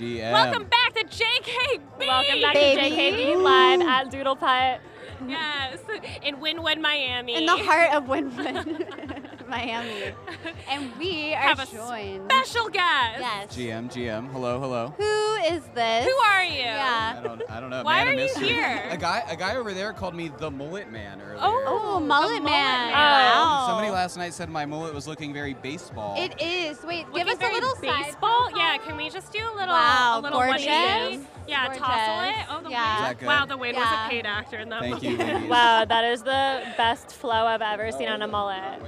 GM. Welcome back to JKB. Welcome back Baby. to JKB Live at Doodle Putt. Yes, in Wynwood, Miami. In the heart of Wynwood, Miami. And we are Have a joined. special guest. Yes. GM, GM. Hello, hello. Who is this? Who are you? Yeah. I don't, I don't know. Why man, I are you miss here? A guy, a guy over there called me the mullet man earlier. Oh, oh a mullet mullet man. man. Wow. Somebody last night said my mullet was looking very baseball. It is. Wait, Looking give us a very little side baseball. profile. Yeah, can we just do a little, Wow, a little gorgeous. 180? Yeah, Gorgeous. tossle it. Oh, the Yeah. Is wind. Wow, the wind was a paid actor in that. Thank you, moment. ladies. Wow, that is the best flow I've ever seen on a mullet.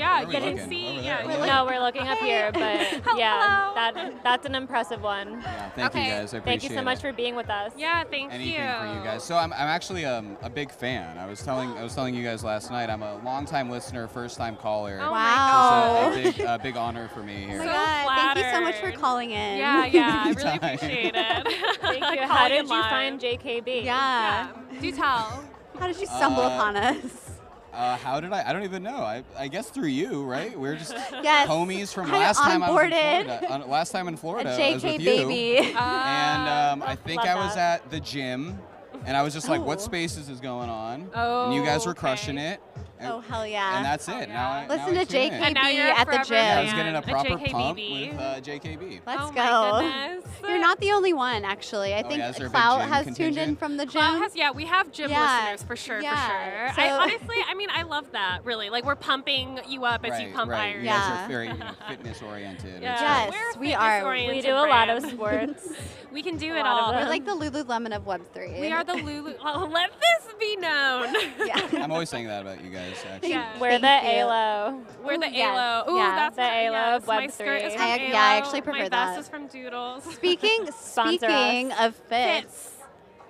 Yeah, Where are we you can looking? see. Over Yeah, there? you No, we're looking up here, but yeah, that that's an impressive one. Yeah, thank Okay. you guys. I appreciate Thank you so much it. for being with us. Yeah, thank Anything you. for you guys. So I'm, I'm actually um, a big fan. I was telling I was telling you guys last night. I'm a longtime listener, first time caller. Oh my Wow. It's a, a big, a big honor for me Oh my So god, thank you so much for calling in. Yeah, yeah, I really appreciate it. Thank you. How did you live. find JKB? Yeah. Yeah, do tell. How did you stumble Uh, upon us? Uh, how did I? I don't even know. I, I guess through you, right? We're just Yes. homies from last time I was in. Florida. Uh, last time in Florida, I was with you. baby. And Uh, um, I think I was that. at the gym, and I was just like, Oh. "What spaces is going on?" Oh, and you guys were okay. crushing it. And, oh hell yeah. and that's it. yeah. Now I, Listen now to tune in. And now you're at the gym. Yeah, I was getting a a proper JKBB. pump with uh, JKB. Let's oh go. My goodness. You're not the only one, actually. I Oh, think yeah, is there a big Clout gym has tuned in from the gym. Clout has, yeah, we have gym Yeah, listeners for sure, yeah, for sure. I so- honestly, I mean, I love that. Really, like we're pumping you up as right, you pump right. iron. You Yeah. guys are very you know, fitness oriented. Yeah. Yes, We're we are. We do a lot of sports. We can do it lot of all. We're like the Lululemon of Web3. We are the Lulu. Oh, let this be known. Yeah. I'm always saying that about you guys. Actually. Yeah. We're the ALO. We're the yes. ALO. Ooh, Yeah. that's The my- ALO yes, my Web3. skirt is from I- yeah, I actually prefer My that. vest is from Doodles. Speaking speaking us. of fits, Fits.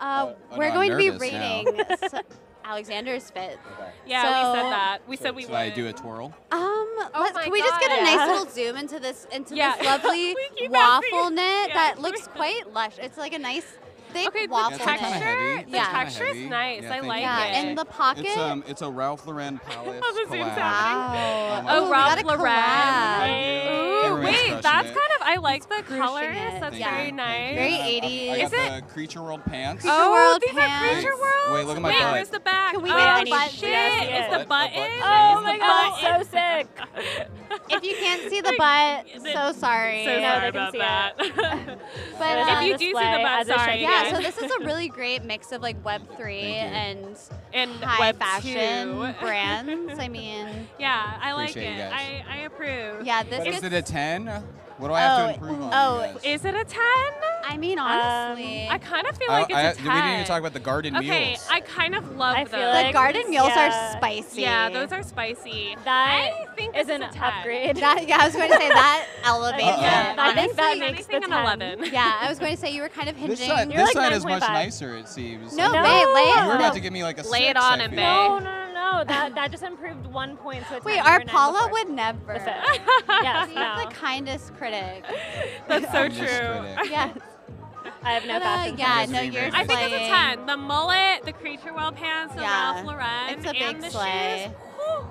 uh, Oh, oh, we're no, going to be nervous now. rating Alexander's fit. Okay. Yeah, we said that. We So, said we so would. I do a twirl. Um, let's, my can we just get a nice little zoom into this into Yeah. this lovely waffle knit yeah. that looks quite lush. It's like a nice thick Okay, the waffle Yeah, it's kinda knit. heavy. The Yeah. Texture is nice. Yeah, I like you. Yeah, it. and the pocket. It's um, it's a Ralph Lauren Palace Oh, the zoom's collab. happening. wow. Oh, Ooh, Ralph a Lauren. collab. Ooh, wait, that's kind of. I like the crushing colors. it. That's Yeah. very nice. you. Very I- I- 80s. I Is got it- Creature World pants. Creature Oh, World these are. Creature World. Wait, look at my Wait, butt. where's the back? Can we oh, get a shit! butt? It's the yes. button. A butt Oh my the god, button. so sick. If you can't see the butt, Then- so sorry. So No, sorry they can about see that. But It was uh, if you do see the butt, as sorry. yeah, guys. so this is a really great mix of like Web three and and high Web fashion 2. brands. I mean, Yeah, I like Appreciate it. I, I approve. yeah, this But is it a 10? What do I have Oh, to improve on? oh. Is it a 10? I mean, um, honestly, I kind of feel like I- it's a 10. we didn't even talk about the garden Okay, mules. I kind of love I those. feel the like- garden mules yeah. are spicy. yeah, those are spicy. That I think is this an a 10. upgrade. That, yeah, I was going to say that elevates Uh-oh. it. I think that honestly. makes the an 10. 11. Yeah, I was going to say you were kind of hinging. this side, You're this like side is much 9.5. nicer, it seems. no, No. wait, lay it. You were about to give me like a Lay it on I him, feel. babe. No, no, no, no. That that just improved one point to a 10. Wait, our Paula would never. That's it. Yes, She's no. the kindest critic. That's so I'm true. Yes. I have no But, uh, yeah, sense. no, being you're I think it's a 10. The mullet, the Creature World pants, the Yeah. Ralph Lauren, It's a big and the slay. shoes.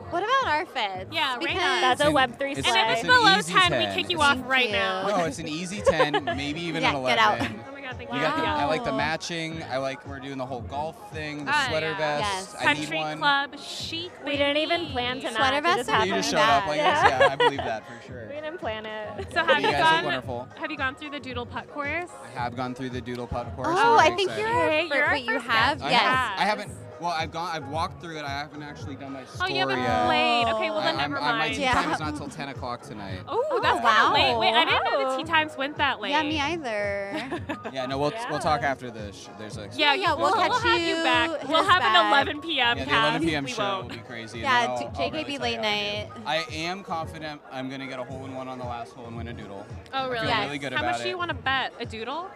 What about our fits? Yeah, right because on. That's a Web three it's- And if it's it's below easy 10, we kick you It's off right Thank now. you. No, it's an easy 10, maybe even Yeah, an 11. get out. Oh my You you. got the, I like the matching. I like we're doing the whole golf thing, the Ah, sweater yeah. vest. Yes. I need Country one. club chic. We didn't even plan to Sweater match. It vest just You just really showed up like Yeah. this. Yeah, I believe that for sure. We didn't plan it. So have You you, guys look gone? wonderful. Have you gone through the Doodle Putt course? I have gone through the Doodle Putt course. Oh, I'm I very think excited. you're. Hey, you're our wait, you have? yes. I haven't. Well, I've gone. I've walked through it. I haven't actually done my Oh, you haven't yet. played. Okay, well then I'm- never I- my mind. tea Yeah. time is not till 10 o'clock tonight. Oh, that's kind of late. Wait, I didn't know the Wow. tea times went that late. Yeah, me either. Yeah, no, we'll we'll talk Yeah. after the. Sh- there's a. Yeah, Yeah, you- we'll we'll, catch have you you back. We'll his have an 11 p.m. Yeah, the cast. 11 p.m. We show will won't. be crazy. and yeah, then J- I'll- I'll really JKB tell late how I night. I am confident I'm gonna get a hole in one on the last hole and win a doodle. Oh, really? feel Yes. really good How about much it. do you want to bet? A doodle?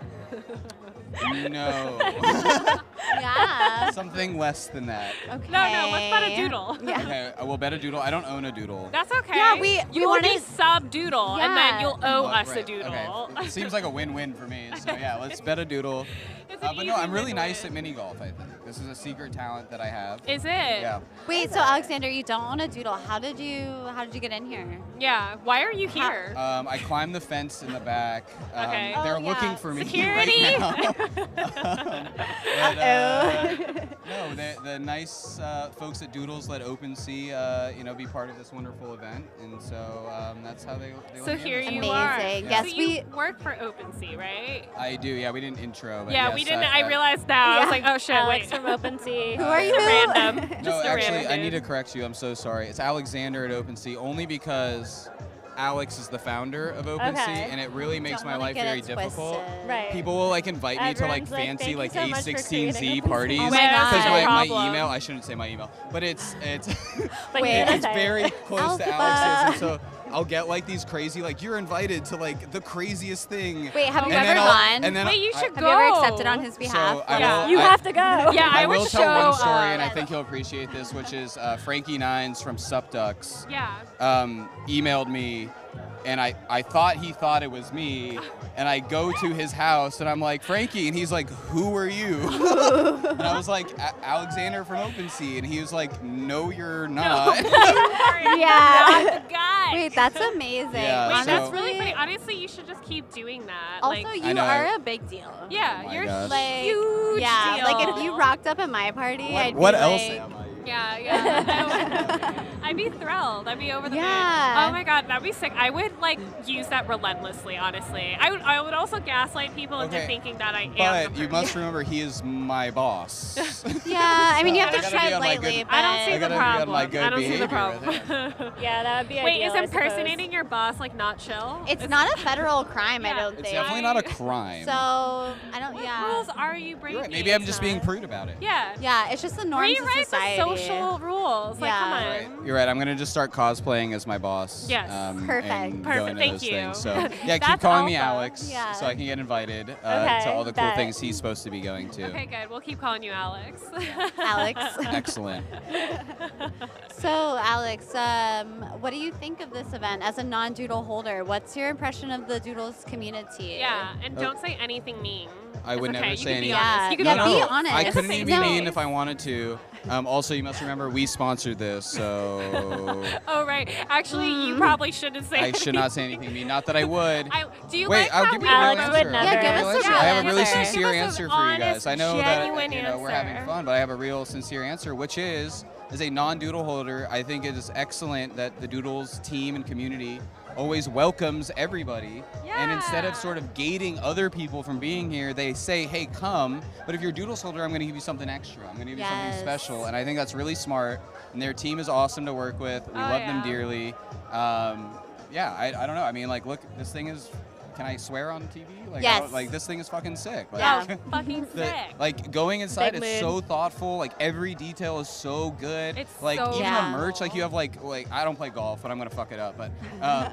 No. Yeah. Something less than that. Okay. No, no, let's bet a doodle. Yeah. Okay, I will bet a doodle. I don't own a doodle. That's okay. Yeah, we- you we will wanna- be sub doodle, and then you'll owe Oh, us a doodle. Okay. It seems like a win-win for me. So yeah, let's bet a doodle. It's Uh, but no, I'm really nice win-win. at mini golf. I think this This is a secret talent that I have. Is it? Yeah. Wait, so Alexander, you don't own a doodle. How did you how did you get in here? Yeah. Why are you here? Um, I climbed the fence in the back. Um, Okay. They're Oh, yeah. looking for me Security? right now. Um, but, uh, no, the, the nice uh, folks at Doodles let OpenSea, uh, you know, be part of this wonderful event, and so um, that's how they. they so let here this you one. are. Amazing. Yeah. Yes, so we you work for OpenSea, right? I do. Yeah, we didn't intro. But yeah, yes, we didn't. I, I, realized now. I was like, oh shit, Alex wait. from OpenSea. Who are you? a random. No, a actually, random I need to correct you. I'm so sorry. It's Alexander at OpenSea only because Alex is the founder of OpenSea, Okay. and it really makes my life very difficult. twisted. Right. People will like invite me to like Everyone's like, fancy like so A16Z parties OpenSea." Oh my because my, my email I shouldn't say my email, but it's it's But Wait, you're gonna it's very close to Alex's, and so I'll get like these crazy like you're invited to like the craziest thing. Wait, have you And ever then gone? and then Wait, you I- should have you ever go. accepted on his behalf? I Yeah. will- You I- have to go. Yeah, I, I, would will show tell one story, up. and I think you'll appreciate this, which is uh, Frankie Nines from Supducks Yeah. um, emailed me, and I, I thought he thought it was me, and I go to his house, and I'm like, Frankie, and he's like, who are you? and I was like, "A- Alexander from OpenSea, and he was like, no, you're not. Yeah. Not the guy. Wait, that's amazing. Yeah, Wait, so- that's really funny. Honestly, you should just keep doing that. Also, like, you know, are a big deal. yeah, Oh you're gosh. Like, huge. yeah, deal. like if you rocked up at my party, I'd what be else like, am I? Yeah, yeah. I'd be thrilled. I'd be over the Yeah. moon. Oh my god, that'd be sick. I would like use that relentlessly. Honestly, I would. I would also gaslight people into thinking that I am. But you must remember, he is my boss. Yeah, I mean, you have I to gotta tread on my good- lightly. I don't see I the gotta be on problem. my good I don't see the problem. Yeah, that would be Wait, ideal, is impersonating your boss like not chill? It's Is- not a federal crime, I don't it's think. It's definitely not a crime. So I don't. What yeah. rules are you breaking? right. Maybe I'm just being prude about it. Yeah. Yeah, it's just the norms of society. Social rules. Like, Yeah. come on. Right. You're right. I'm gonna just start cosplaying as my boss. Yes. Um, Perfect. and go Perfect. into Thank those you. Things. So yeah, keep That's calling me alpha. Alex, Yeah. so I can get invited uh, Okay, to all the cool bet. things he's supposed to be going to. Okay, good. We'll keep calling you Alex. Alex. Excellent. So, Alex, um, what do you think of this event as a non-doodle holder? What's your impression of the doodles community? yeah, and Oh. don't say anything mean. I It's would okay. never you say can anything. Honest. Yeah, You can yeah, be no, honest. honest. I couldn't even be mean if I wanted to. Um, also, you must remember we sponsored this, so Oh right. Actually, you Mm. probably shouldn't say. I should not say anything mean. Not that I would. I, do you Wait, like I'll give you we a real Alex answer. would I'll never. give you a Yeah, real give us answer. a I have a real really answer. sincere Give answer for you guys. I know that you know we're having fun, but I have a real sincere answer, which is as a non-doodle holder, I think it is excellent that the Doodles team and community always welcomes everybody. And instead of sort of gating other people from being here, they say, "Hey, come." But if you're a Doodles holder, I'm going to give you something extra. I'm going to give you something special, and I think that's really smart. And their team is awesome to work with. We Oh, love them dearly. Um, yeah, I, I don't know. I mean, like, look, this thing is. Can I swear on TV? Like, Yes. like this thing is fucking sick. Like, Yeah. Fucking the- sick. like going inside, Big it's mood. so thoughtful. Like every detail is so good. It's like so even Yeah. the merch. Like you have like like I don't play golf, but I'm gonna fuck it up. But uh,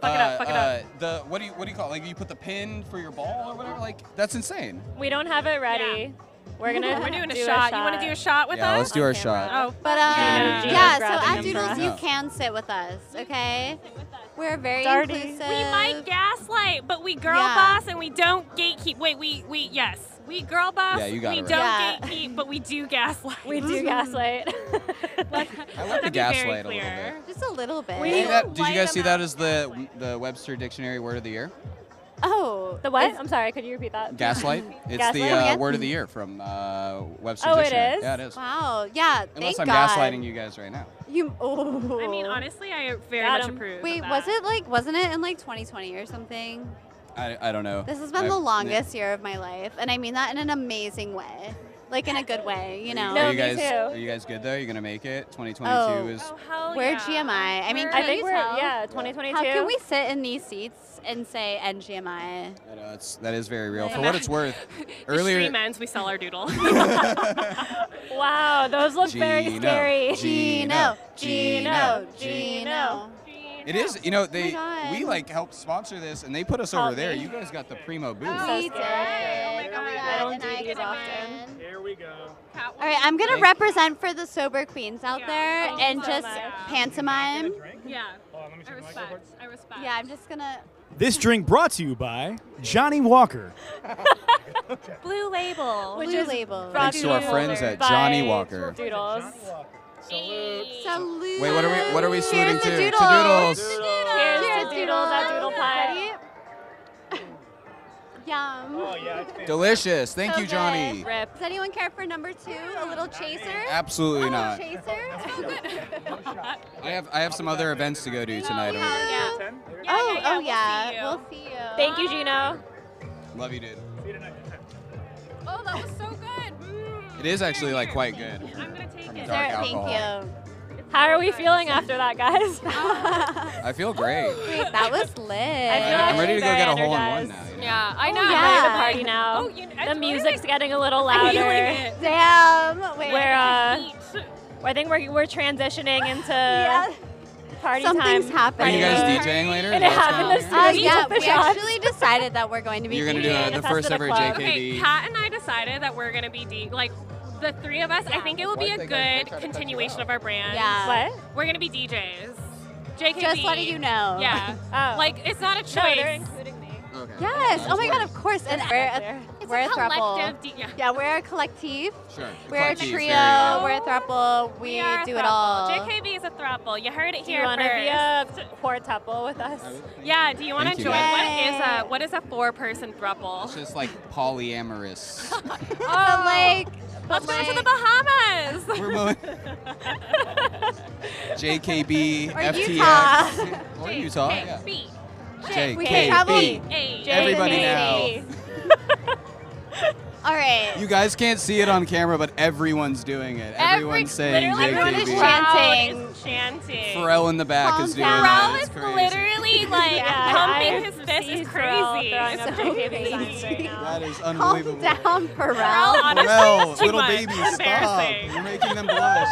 Fuck it up, fuck it up. uh, The what do you what do you call it? Like you put the pin for your ball or whatever. Like that's insane. We don't have it ready. We're gonna We're doing a do shot. You want to do a shot with yeah, us? let's do on our camera. shot. Oh, But Yeah. um, Gina's yeah, so at Doodles, you can sit with us, okay? We're very Darty. inclusive. We might gaslight, but we girl Yeah. boss and we don't gatekeep. Wait, we we yes, we girl boss. Yeah, you got we it right. don't Yeah. gatekeep, but we do gaslight. We do gaslight. Let's, I like the that be very gaslight a little bit. Just a little bit. We- See that- did you guys see that as the the Webster Dictionary word of the year? Oh, the what? is- I'm sorry. Could you repeat that? Gaslight. It's the uh, word of the year from uh, Webster Oh, it Dictionary. is? Yeah, it is. Wow. Yeah. Unless thank I'm God. gaslighting you guys right now. You. Oh. I mean, honestly, I very Got much him. approve. of Wait, that. was it like? Wasn't it in like 2020 or something? I, I don't know. This has been I've- the longest year of my life, and I mean that in an amazing way, like in a good way. You know. No, are you me guys too. are you guys good though? Are you gonna make it? 2022 Oh. is Oh hell We're yeah. GMI. I mean, We're- I Can think you we're tell? yeah 2022. How can we sit in these seats and say NGMI? I know uh, it's that is very real. For what it's worth, The earlier stream ends, we sell our doodle. Wow, those look very scary. Gino. Gino, Gino. Gino. it is. You know they oh God. we like helped sponsor this and they put us over Help there. You guys got the primo booth. Oh. We So did. scary. Oh my God. I don't and do I these can often. win. Here we go. All right, I'm gonna Thank- represent for the sober queens out Yeah. there Thank and so just much. pantomime. Yeah, Hold on, let me I respect. I respect. Yeah, I'm just gonna. This drink brought to you by Johnnie Walker. Blue Label. Which Blue is Label. Thanks to our friends at Johnnie Walker. Doodles. Salute. Wait, what are we- what are we saluting Cheers to to? To Doodles. Doodles. Cheers Cheers, to Doodles at Doodle Pie. Ready? Yum. Oh yeah. Delicious. Thank So you, Johnny. Rip. Does anyone care for number two? A little chaser? Absolutely a not. little chaser? I have I have some other events to go to tonight. yeah. already. Yeah, oh, yeah, yeah, oh we'll yeah. see you. We'll see you. Thank you, Gino. Love you, dude. See you tonight. Oh, that was so good. Mm. It is actually like quite good. I'm gonna take it. dark Sir, alcohol. thank you. How are we feeling after that, guys? you. I feel great. Wait, that was lit. I feel I'm ready to go get a hole in one now. You know? Yeah, I know. Oh, I'm yeah. ready to party now. Oh, you, the music's getting a little louder. Damn. Wait. We're uh, I think we're we're transitioning into yeah. party Something's time. Are happening. you guys Party. DJing later? And it happened going as on? soon Uh, yeah, we shots. actually decided that we're going to be You're gonna do DJing. a, the first ever club. Okay, JKB. Kat and I decided that we're gonna be D like the three of us. I think it will be a they good to cut you continuation of our brand. Yeah. What? We're gonna be DJs. JKB. Just letting you know. Yeah. Oh. Like it's not a no, they're choice. including me. Okay. Yes. Oh my God. Of course. And we're a, we're a a throuple. collective. Yeah. Yeah, we're a collective. Sure. We're a trio. We're a throuple. We, are do it all. JKB is a throuple. You heard it Do you want to be a quartuple with us? go. yeah. Do you want to join? guys. What is a what is a four person throuple? It's just like polyamorous. Oh, but like, Let's but go to the Bahamas. We're moving. JKB, Or FTX, Utah. or Utah. Yeah. JKB. JKB. We can travel. Hey. Everybody JKB. All right. You guys can't see it on camera, but everyone's doing it. Everyone's saying literally Everyone is JKB. chanting. Is chanting. Pharrell in the back Calm is doing down. it. Pharrell is crazy. literally like Yeah, pumping I his fist. see It's Pharrell crazy. throwing It's up so crazy. right now. That is Calm unbelievable. down, Pharrell, Pharrell. honestly, Pharrell, little baby, stop. You're making them blush.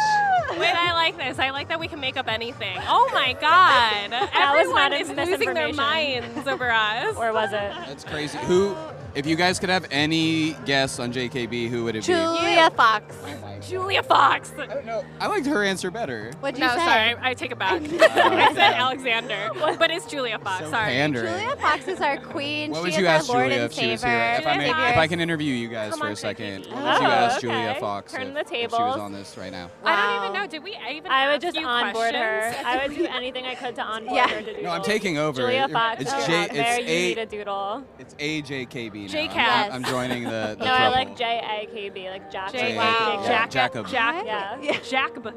Wait, I like this. I like that we can make up anything. Oh my God. was Everyone not is in losing their minds over us. Or was it? That's crazy. Who, if you guys could have any guess on JKB, who would it be? Julia Fox. Oh Julia Fox. I don't know. I liked her answer better. What'd you No, say? sorry. I take it back. I said Alexander, but it's Julia Fox. So sorry. pandering. Julia Fox is our queen. What she would you our ask Lord Julia if she was Savior. here? If I, may, Julia if I can interview you guys Come for on, a second, what would oh, you Oh, ask okay. Julia Fox Turn if, the if she was on this right now? I don't even know. Did we even I would just you onboard her. I would do anything I could to onboard Yeah. her to doodle. No, I'm taking over. Julia Fox. It's you're J. out there. It's you need A. a doodle. It's AJKB now. JCab. I'm, I'm joining the. the No, I like J A K B, like Jack. J- J- wow. Jack- Jacob. Jack. Yeah. Yeah. Jacob.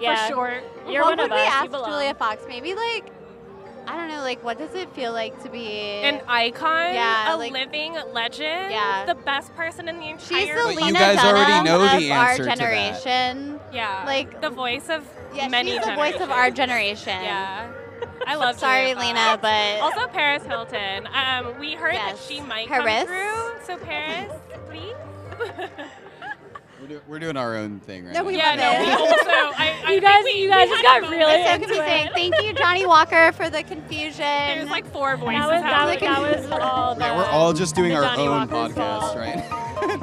Yeah. For short. You're what one would of we us. ask You. Julia Fox? Maybe like, I don't know, like what does it feel like to be An icon, Yeah, a like- living legend, Yeah. the best person in the entire She's the But world. you Lena guys already Dunham know of the our answer to that. generation. Yeah, like- the voice of Yeah, many she's the voice of our generation. Yeah, I love. Sorry, Julia Fox. Lena, but Also, Paris Hilton. Um, we heard Yes. that she might Paris? come through. So Paris, please. We're, do, we're doing our own thing right No, now. we yeah, love no. it. We also, I, I You guys- we, you guys we just got really so into confusing. it. Thank you, Johnnie Walker, for the confusion. There's like four voices. That was that was, that was all. The, Yeah, we're all just doing our Johnny own Walker's podcast fault. right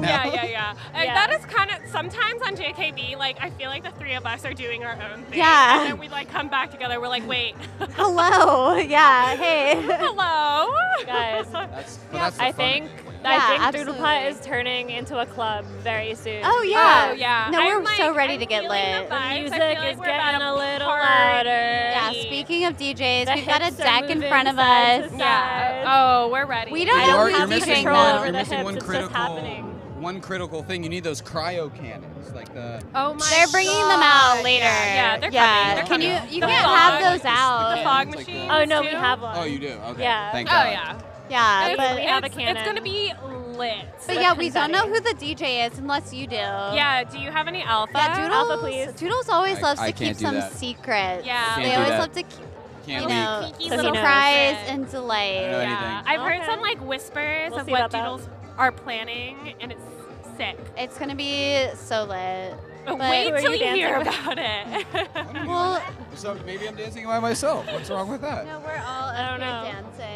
now. Yeah, yeah, yeah. And Yeah. that is kind of sometimes on JKB. Like I feel like the three of us are doing our own thing. Yeah. And then we like come back together. We're like, wait, Hello. Yeah. Hey. hello, Guys, That's, but that's the I fun think of it. I think Doodle Putt absolutely. is turning into a club very soon. Oh yeah. Oh yeah. No, I'm, we're like, so ready I'm to get feeling lit. The, vibes. I music like is getting a little party. louder. Yeah. Speaking of DJs, The we've got a deck in front of us. Yeah. Oh, we're ready. We don't You know are, who's you're have missing DJing control one. them. over You're the missing hips, one it's just critical, happening. one critical thing. You need those cryo cannons, like the. Oh my. They're bringing them out later. Yeah, they're yeah. coming. They're Can you? coming. You The can't fog- have those out. The fog It's like the- machine. Oh no, we have one. Oh, you do. Okay. Yeah. Thank Oh God. yeah. Yeah, It's, but we have a it's, cannon. it's gonna be lit. but yeah, we don't know who the DJ is unless you do. Yeah. Do you have any alpha? Yeah, Doodles, Alpha, please. Doodles always I- loves I to keep some that. secrets. Yeah. Can't they always that. love to keep, Can't you know, Kinky So he knows. surprise and delight. Yeah. I've heard some like whispers We'll of what about that. Doodles are planning, and it's sick. It's gonna be so lit. But But- wait Who are till you you hear about it. Well, So maybe I'm dancing by myself. What's wrong with that? no, we're all I don't know. dancing.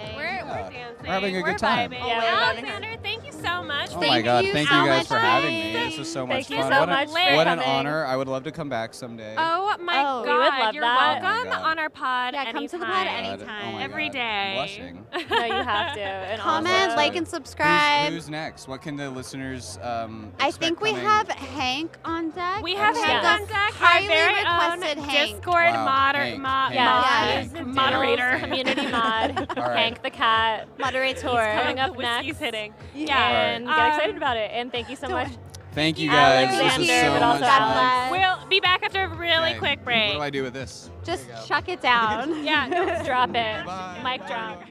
We're, Yeah. we're. We're having a good We're time. Vibing. Yeah, Alexander, thank you so much. Oh Thank my God! you Thank so you guys for having me. This was so Thank much you fun. so what, much a, for what an honor! I would love to come back someday. Oh Oh my Oh, god, we would love you're that. welcome Oh on our pod. Yeah, come to the pod anytime. God, anytime. Oh my Every God. day. I'm blushing. No, you have to. And Comment, also, like, and subscribe. Who's, who's next? What can the listeners? Um, I think we coming? have Hank on deck. We have Excellent. Hank on deck, our Highly very requested own Hank. Discord Wow, moder- Hank, mo- Hank. Yeah, mod- he's moderator. community mod. All right. Hank the cat. moderator. He's coming up The whiskey's next. hitting. Yeah. And Alright. get Um, excited about it. And thank you so much. Thank you guys. this is so but also much fun. We'll be back after a really Okay, quick break. What do I do with this? Just There you go. chuck it down. yeah. Drop it. Bye. Mic drop.